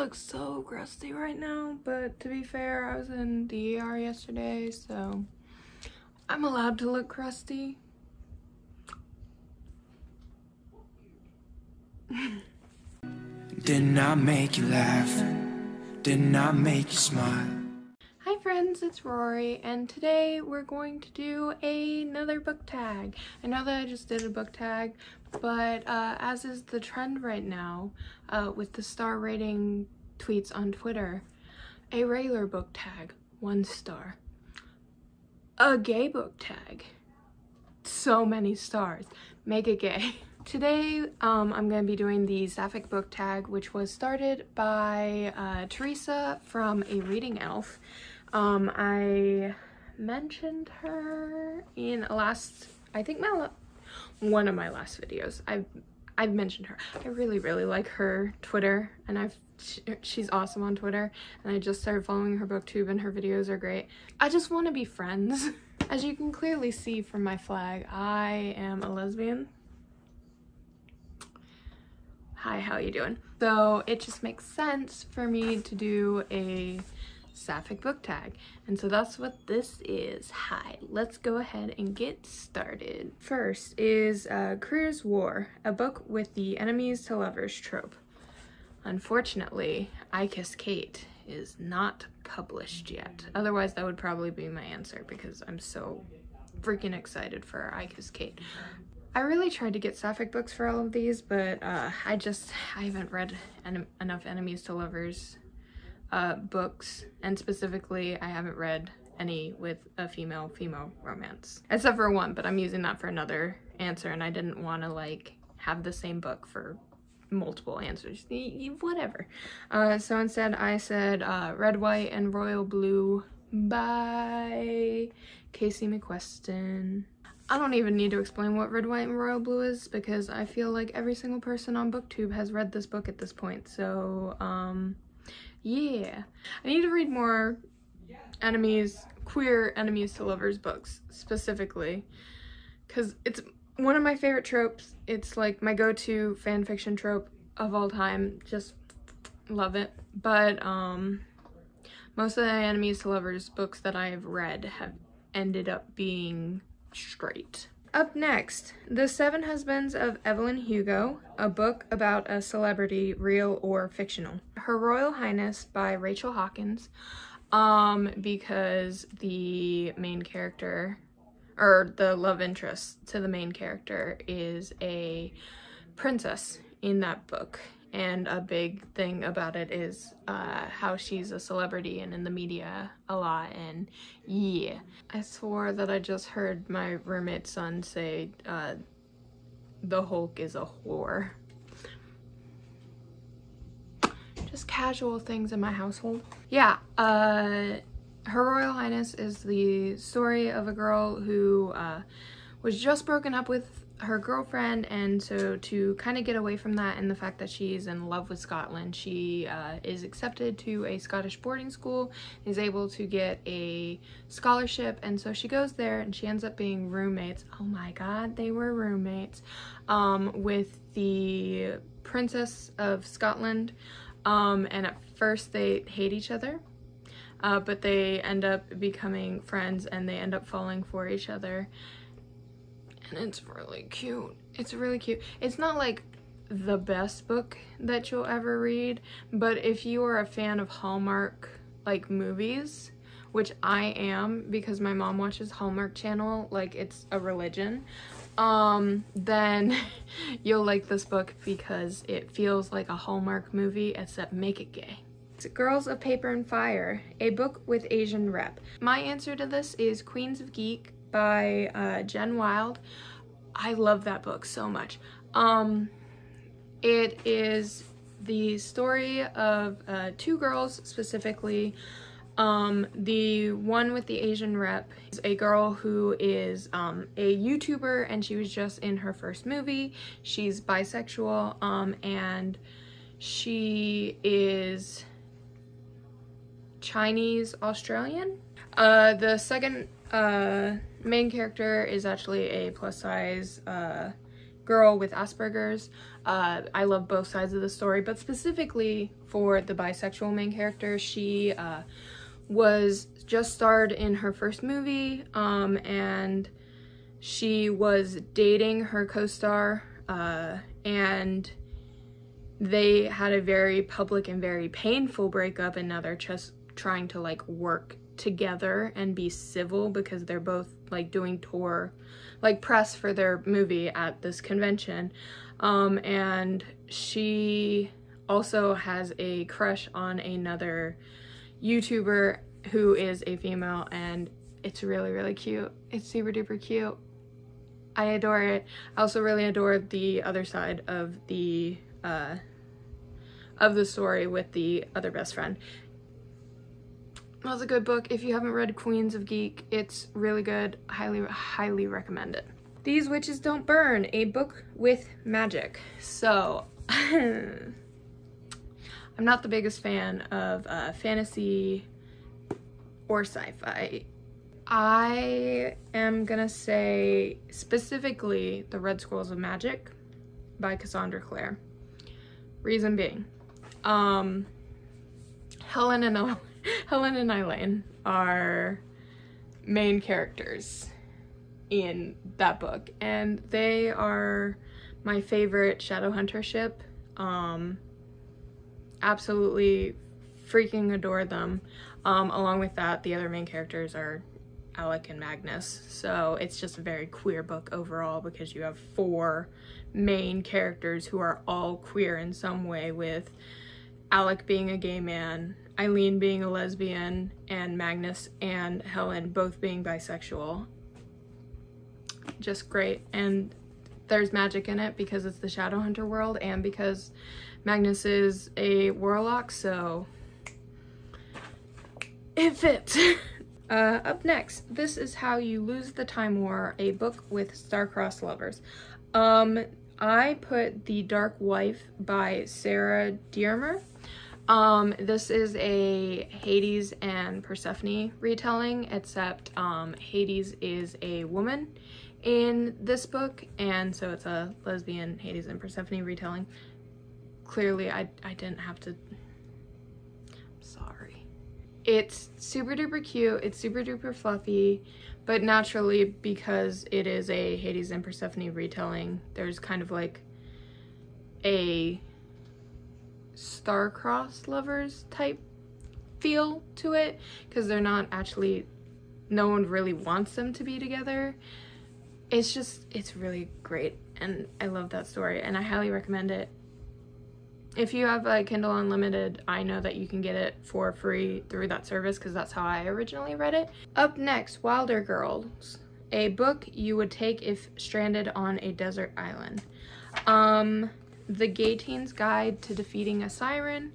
look so crusty right now, but to be fair, I was in DER yesterday, so I'm allowed to look crusty. Did not make you laugh, did not make you smile. Friends, it's Rori, and today we're going to do another book tag. I know that I just did a book tag, but uh, as is the trend right now uh, with the star rating tweets on Twitter, a regular book tag, one star. A gay book tag, so many stars, make it gay. Today, um, I'm going to be doing the Sapphic book tag, which was started by uh, Teresa from A Reading Elf. Um, I mentioned her in last, I think my one of my last videos. I've I've mentioned her. I really really like her Twitter, and I've she's awesome on Twitter. And I just started following her booktube, and her videos are great. I just want to be friends. As you can clearly see from my flag, I am a lesbian hi, how are you doing? So it just makes sense for me to do a sapphic book tag. And so that's what this is. Hi, let's go ahead and get started. First is uh, Crier's War, a book with the enemies to lovers trope. Unfortunately, I Kiss Kate is not published yet. Otherwise, that would probably be my answer because I'm so freaking excited for I Kiss Kate. I really tried to get sapphic books for all of these, but uh, I just I haven't read en enough enemies to lovers uh, books, and specifically I haven't read any with a female female romance except for one but i'm using that for another answer and i didn't want to like have the same book for multiple answers whatever uh, so instead i said uh, red white and royal blue by casey mcquiston I don't even need to explain what Red, White, and Royal Blue is because I feel like every single person on booktube has read this book at this point. So, um, yeah. I need to read more enemies, queer enemies to lovers books specifically because it's one of my favorite tropes. It's like my go-to fan fiction trope of all time. Just love it. But, um, most of the enemies to lovers books that I have read have ended up being straight. Up next, The Seven Husbands of Evelyn Hugo, a book about a celebrity, real or fictional. Her Royal Highness by Rachel Hawkins, um, because the main character, or the love interest to the main character is a princess in that book and a big thing about it is uh, how she's a celebrity and in the media a lot and yeah. I swore that i just heard my roommate's son say uh, the hulk is a whore. Just casual things in my household. Yeah uh her royal highness is the story of a girl who uh, was just broken up with her girlfriend and so to kind of get away from that and the fact that she's in love with Scotland she uh, is accepted to a Scottish boarding school is able to get a scholarship and so she goes there and she ends up being roommates. Oh my god they were roommates um, with the princess of Scotland. Um, and at first they hate each other uh, but they end up becoming friends and they end up falling for each other and it's really cute. It's really cute. It's not like the best book that you'll ever read, but if you are a fan of Hallmark like movies, which I am because my mom watches Hallmark Channel like it's a religion, um, then you'll like this book because it feels like a Hallmark movie except make it gay. It's Girls of Paper and Fire, a book with Asian rep. My answer to this is Queens of Geek by uh, Jen Wilde. I love that book so much. Um, it is the story of uh, two girls specifically. Um, the one with the Asian rep is a girl who is um, a YouTuber and she was just in her first movie. She's bisexual um, and she is Chinese Australian. Uh, the second uh, main character is actually a plus size uh, girl with Asperger's. Uh, I love both sides of the story, but specifically for the bisexual main character, she uh, was just starred in her first movie um, and she was dating her co-star uh, and they had a very public and very painful breakup and now they're just trying to like work together and be civil because they're both like doing tour like press for their movie at this convention. Um, and she also has a crush on another youtuber who is a female and it's really really cute. It's super duper cute. I adore it. I also really adore the other side of the uh of the story with the other best friend that was a good book. If you haven't read Queens of Geek, it's really good. Highly, highly recommend it. These Witches Don't Burn, a book with magic. So, I'm not the biggest fan of uh, fantasy or sci-fi. I am gonna say specifically The Red Scrolls of Magic by Cassandra Clare. Reason being, um, Helen and Helen and Aline are main characters in that book and they are my favorite Shadowhunter ship. Um, absolutely freaking adore them. Um, along with that, the other main characters are Alec and Magnus. So it's just a very queer book overall because you have four main characters who are all queer in some way with Alec being a gay man, Aline being a lesbian, and Magnus and Helen both being bisexual. Just great. And there's magic in it because it's the Shadowhunter world and because Magnus is a warlock, so it fits. uh, up next, this is How You Lose the Time War, a book with star-crossed lovers. Um, I put The Dark Wife by Sarah Diemer. Um, this is a Hades and Persephone retelling, except um, Hades is a woman in this book, and so it's a lesbian Hades and Persephone retelling. Clearly, I, I didn't have to... I'm sorry. It's super duper cute, it's super duper fluffy, but naturally, because it is a Hades and Persephone retelling, there's kind of like a star-crossed lovers type feel to it because they're not actually no one really wants them to be together. It's just it's really great and i love that story and i highly recommend it. If you have a kindle unlimited i know that you can get it for free through that service because that's how i originally read it. Up next wilder girls a book you would take if stranded on a desert island. Um the Gay Teen's Guide to Defeating a Siren.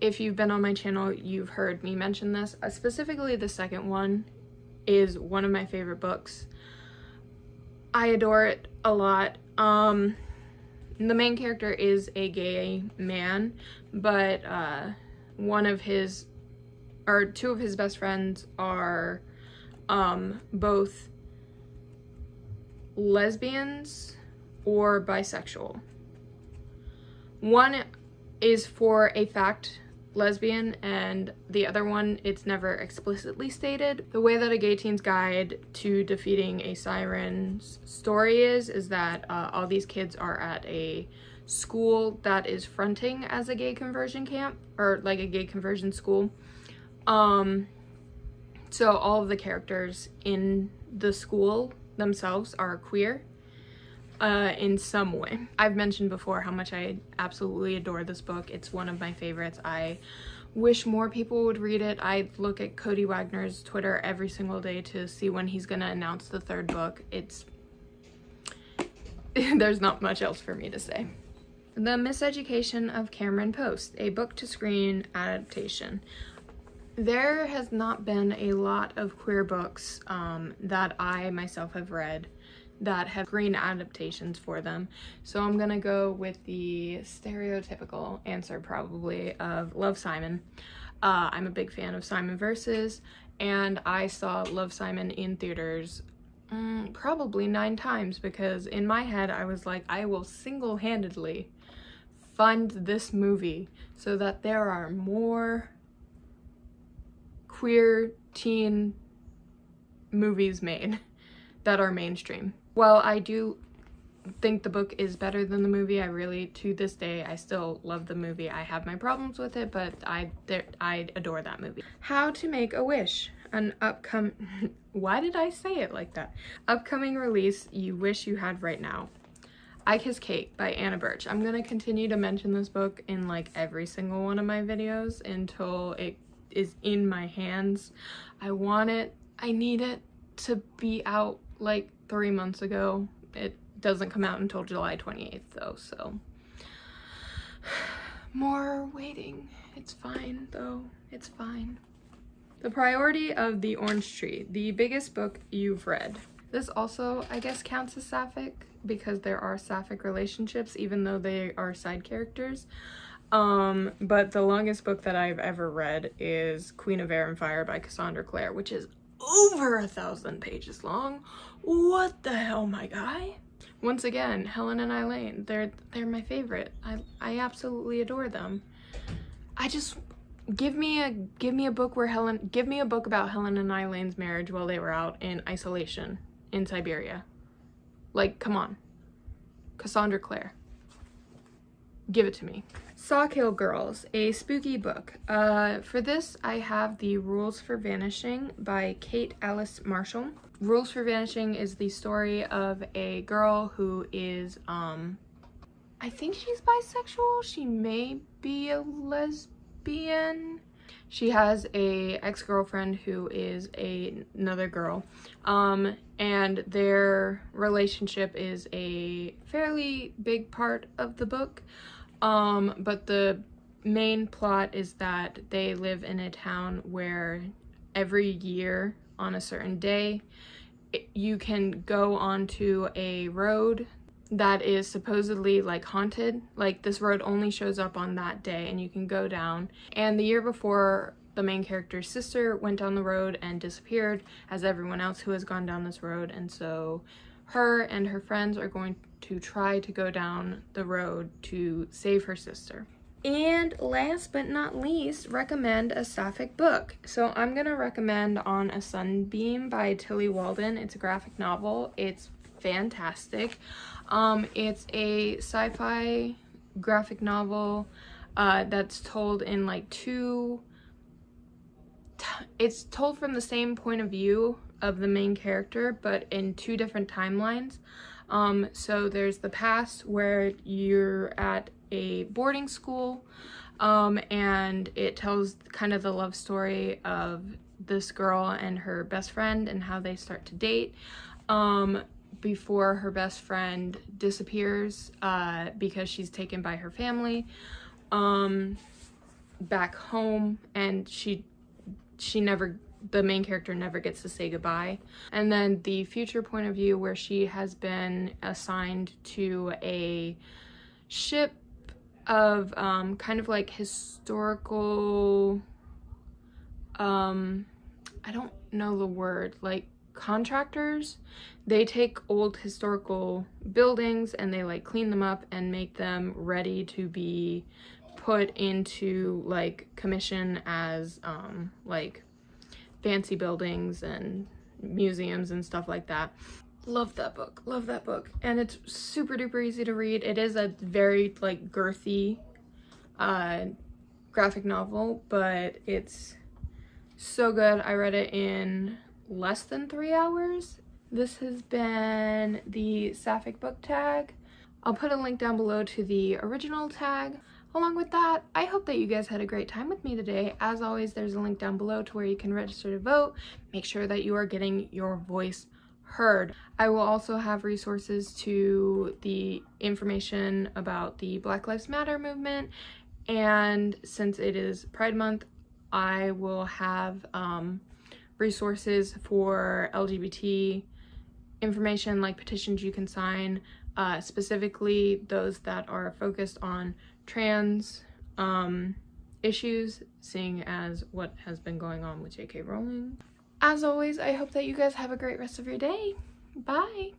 If you've been on my channel, you've heard me mention this. Uh, specifically, the second one is one of my favorite books. I adore it a lot. Um, the main character is a gay man, but uh, one of his, or two of his best friends are um, both lesbians or bisexual. One is for a fact lesbian and the other one it's never explicitly stated. The way that a gay teen's guide to defeating a siren's story is is that uh, all these kids are at a school that is fronting as a gay conversion camp or like a gay conversion school. Um, so all of the characters in the school themselves are queer uh, in some way. I've mentioned before how much I absolutely adore this book. It's one of my favorites. I wish more people would read it. I look at Cody Wagner's Twitter every single day to see when he's gonna announce the third book. It's there's not much else for me to say. The Miseducation of Cameron Post, a book to screen adaptation. There has not been a lot of queer books um, that I myself have read that have green adaptations for them. So I'm gonna go with the stereotypical answer probably of Love Simon. Uh, I'm a big fan of Simon Versus and I saw Love Simon in theaters Mm, probably nine times because in my head I was like, I will single handedly fund this movie so that there are more queer teen movies made that are mainstream. Well, I do think the book is better than the movie. I really, to this day, I still love the movie. I have my problems with it, but I I adore that movie. How to Make a Wish, an upcoming, why did I say it like that? Upcoming release you wish you had right now. I Kiss Kate by Anna Birch. I'm gonna continue to mention this book in like every single one of my videos until it is in my hands. I want it, I need it to be out like three months ago. It doesn't come out until July 28th though, so more waiting. It's fine though, it's fine. The Priory of the Orange Tree, the biggest book you've read. This also, I guess, counts as sapphic because there are sapphic relationships even though they are side characters. Um, but the longest book that I've ever read is Queen of Air and Fire by Cassandra Clare, which is over a thousand pages long. What the hell, my guy? Once again, Helen and Aline, they're they're my favorite. I I absolutely adore them. I just give me a give me a book where Helen give me a book about Helen and Aline's marriage while they were out in isolation in Siberia. Like, come on. Cassandra Clare. Give it to me. Sawkill Girls, a spooky book. Uh, for this, I have The Rules for Vanishing by Kate Alice Marshall. Rules for Vanishing is the story of a girl who is, um, I think she's bisexual. She may be a lesbian. She has a ex-girlfriend who is a, another girl. Um, and their relationship is a fairly big part of the book. Um, but the main plot is that they live in a town where every year on a certain day you can go onto a road that is supposedly like haunted. Like this road only shows up on that day and you can go down. And the year before the main character's sister went down the road and disappeared as everyone else who has gone down this road. And so her and her friends are going to try to go down the road to save her sister. And last but not least, recommend a sapphic book. So I'm going to recommend On a Sunbeam by Tilly Walden. It's a graphic novel. It's fantastic. Um, it's a sci-fi graphic novel uh, that's told in like two... it's told from the same point of view of the main character, but in two different timelines. Um, so there's the past where you're at a boarding school um, and it tells kind of the love story of this girl and her best friend and how they start to date um, before her best friend disappears uh, because she's taken by her family um, back home and she she never the main character never gets to say goodbye. And then the future point of view where she has been assigned to a ship of um, kind of like historical, um, I don't know the word, like contractors. They take old historical buildings and they like clean them up and make them ready to be put into like commission as um, like fancy buildings and museums and stuff like that. Love that book, love that book. And it's super duper easy to read. It is a very like girthy uh, graphic novel, but it's so good. I read it in less than three hours. This has been the Sapphic book tag. I'll put a link down below to the original tag. Along with that, I hope that you guys had a great time with me today. As always, there's a link down below to where you can register to vote. Make sure that you are getting your voice heard. I will also have resources to the information about the Black Lives Matter movement and since it is Pride Month, I will have um, resources for LGBT information like petitions you can sign, uh, specifically those that are focused on trans um, issues, seeing as what has been going on with J.K. Rowling. As always, I hope that you guys have a great rest of your day. Bye.